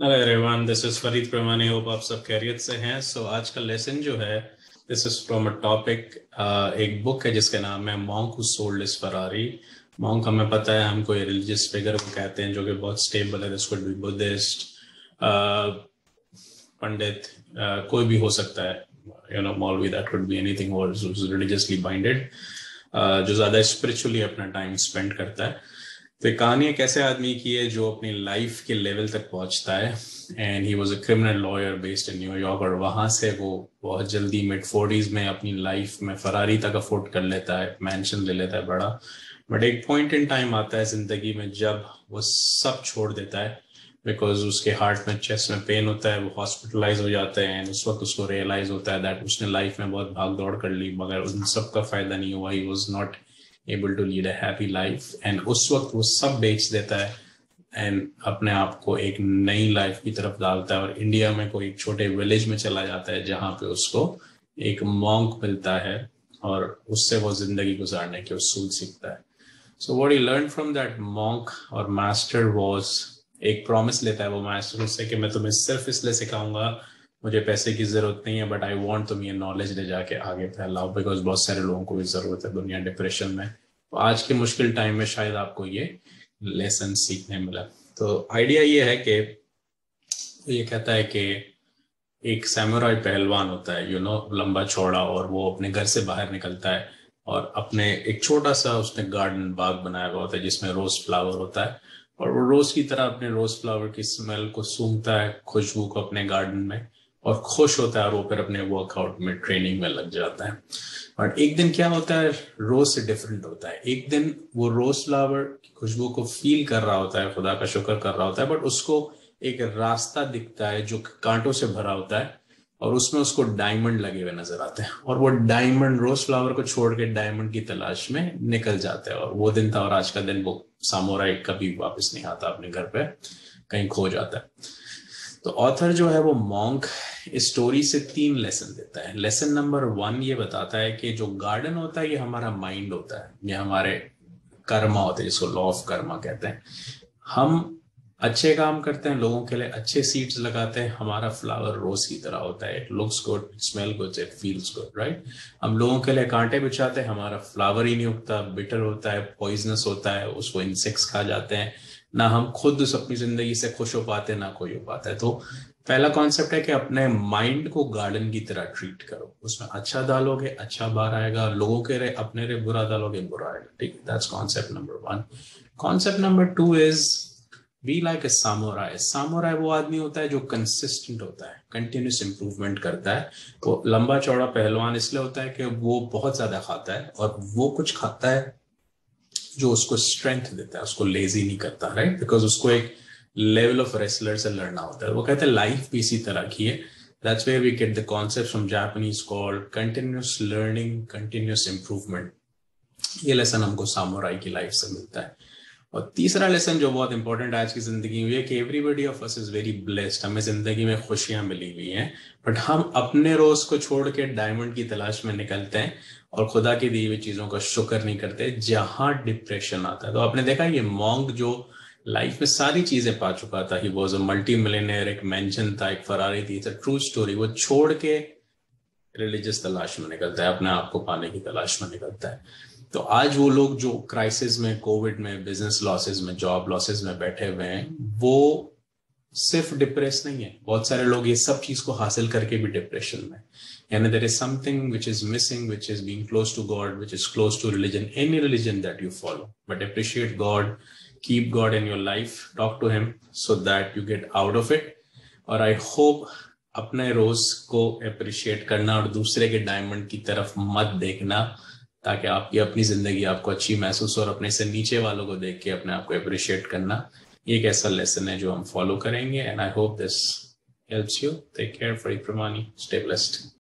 Hello everyone this is Farid Pramani hope आप सब खैरियत से हैं. सो so, आज का लेसन जो है this is from a topic एक बुक है जिसका नाम है monk who sold his Ferrari monk हमें पता है हम कोई रिलीजियस फिगर को कहते हैं जो कि बहुत स्टेबल है. This could be Buddhist pandit uh, कोई भी हो सकता है. You know maulvi that could be anything और रिलीजियसली बाइंडेड जो ज़्यादा स्पिरिचुअली अपना टाइम स्पेंड करता है. तो कहानी एक ऐसे आदमी की है जो अपनी लाइफ के लेवल तक पहुँचता है and he was a criminal lawyer based in New York और वहाँ से वो बहुत जल्दी मिड फोर्टीज में अपनी लाइफ में फरारी तक अफोर्ड कर लेता है मैंशन ले लेता है बड़ा। बट एक पॉइंट इन टाइम आता है ज़िंदगी में जब वो सब छोड़ देता है बिकॉज़ उसके हार्ट में चेस्ट में पेन होता है, वो हॉस्पिटलाइज हो जाते हैं उस वक्त उसको रियलाइज़ होता है दैट उसने लाइफ में बहुत भाग दौड़ कर ली, मगर उन सब का फ़ायदा नहीं हुआ he was not able to lead happy life and उस वक्त वो सब बेच देता है एंड अपने आप को एक नई लाइफ की तरफ़ डालता है। और इंडिया में कोई एक छोटे विलेज में चला जाता है जहाँ पे उसको एक मॉन्क मिलता है और उससे वो ज़िंदगी गुजारने के उसूल सीखता है। So what you learn from that monk और मास्टर वॉज़ एक प्रॉमिस लेता है वो मास्टर उससे कि मैं तुम्हें सिर्फ़ इसलिए सिखाऊँगा मुझे पैसे की ज़रूरत नहीं है बट आई वॉन्ट तुम ये नॉलेज ले जाके आगे फैलाओ बिकॉज़ बहुत सारे लोगों को भी ज़रूरत है दुनिया डिप्रेशन में। तो आज के मुश्किल टाइम में शायद आपको ये लेसन सीखने मिला। तो आइडिया ये है कि, ये कहता है कि एक सैमुराई पहलवान होता है यू नो लंबा चौड़ा, और वो अपने घर से बाहर निकलता है, और अपने एक छोटा सा उसने गार्डन बाग बनाया हुआ होता है, जिसमें रोज फ्लावर होता है, और वो रोज की तरह अपने रोज फ्लावर की स्मेल को सूंघता है, खुशबू को अपने गार्डन में। और खुश होता है और वो फिर अपने वर्कआउट में ट्रेनिंग में लग जाता है। और एक दिन क्या होता है? रोज से डिफरेंट होता है। एक दिन वो रोज फ्लावर खुशबू को फील कर रहा होता है, खुदा का शुक्र कर रहा होता है बट उसको एक रास्ता दिखता है जो कांटों से भरा होता है और उसमें उसको डायमंड लगे हुए नज़र आते हैं। और वो डायमंड रोज फ्लावर को छोड़ के डायमंड की तलाश में निकल जाते हैं। और वो दिन था और आज का दिन वो सामोराई कभी वापस नहीं आता, अपने घर पे कहीं खो जाता है। तो ऑथर जो है वो मॉन्क स्टोरी से तीन लेसन देता है। लेसन नंबर वन ये बताता है कि जो गार्डन होता है, ये हमारा माइंड होता है। ये हमारे कर्मा होते हैं, जिसको लॉ ऑफ़ कर्मा कहते हैं। हम अच्छे काम करते हैं, लोगों के लिए अच्छे सीड्स लगाते हैं। हमारा फ्लावर रोज की तरह होता है। It looks good smell good it feels good right हम लोगों के लिए कांटे बिछाते हैं, हमारा फ्लावर ही नहीं उगता। बिटर होता है पॉइजनस होता है, उसको इंसेक्ट्स खा जाते हैं। ना हम खुद अपनी ज़िंदगी से खुश हो पाते, ना कोई हो पाता है। तो पहला कॉन्सेप्ट है कि अपने माइंड को गार्डन की तरह ट्रीट करो। उसमें अच्छा डालोगे अच्छा बाहर आएगा, लोगों के रे अपने रे बुरा डालोगे, बुरा आएगा। ठीक that's concept number one concept number two is be like a samurai samurai वो आदमी होता है जो कंसिस्टेंट होता है कंटिन्यूस इंप्रूवमेंट करता है। तो लंबा चौड़ा पहलवान इसलिए होता है कि वो बहुत ज़्यादा खाता है और वो कुछ खाता है जो उसको स्ट्रेंथ देता है, उसको लेजी नहीं करता राइट बिकॉज़ उसको एक लेवल ऑफ़ रेसलर से लड़ना होता है। वो कहते हैं लाइफ भी इसी तरह की है। That's where we get the concept from Japanese called continuous learning continuous improvement ये लेसन हमको सामोराई की लाइफ से मिलता है। और तीसरा लेसन जो बहुत इंपॉर्टेंट आज की ज़िंदगी में है कि everybody of us is very blessed हमें ज़िंदगी में खुशियाँ मिली हुई हैं बट हम अपने रोज को छोड़ के डायमंड की तलाश में निकलते हैं और खुदा की दी हुई चीज़ों का शुक्र नहीं करते जहाँ डिप्रेशन आता है। तो आपने देखा ये मॉन्ग जो लाइफ में सारी चीज़ें पा चुका था he was a multi millionaire एक मेंशन था, एक फरारी थी ट्रू स्टोरी वो छोड़ के रिलीजियस तलाश में निकलता है, अपने आप को पाने की तलाश में निकलता है। तो आज वो लोग जो क्राइसिस में कोविड में बिज़नेस लॉसेस में जॉब लॉसेस में बैठे हुए हैं, वो सिर्फ़ डिप्रेस नहीं है। बहुत सारे लोग ये सब चीज़ को हासिल करके भी डिप्रेशन में यानी there is something which is missing which is being close to God which is close to religion any religion that you follow but appreciate God keep God in your life talk to him so that you get out of it और I hope अपने रोज को appreciate करना और दूसरे के diamond की तरफ़ मत देखना। ताकि आपकी अपनी ज़िंदगी आपको अच्छी महसूस और अपने से नीचे वालों को देख के अपने आप को अप्रिशिएट करना, ये एक ऐसा लेसन है जो हम फॉलो करेंगे and I hope this helps you take care for Pramani stay blessed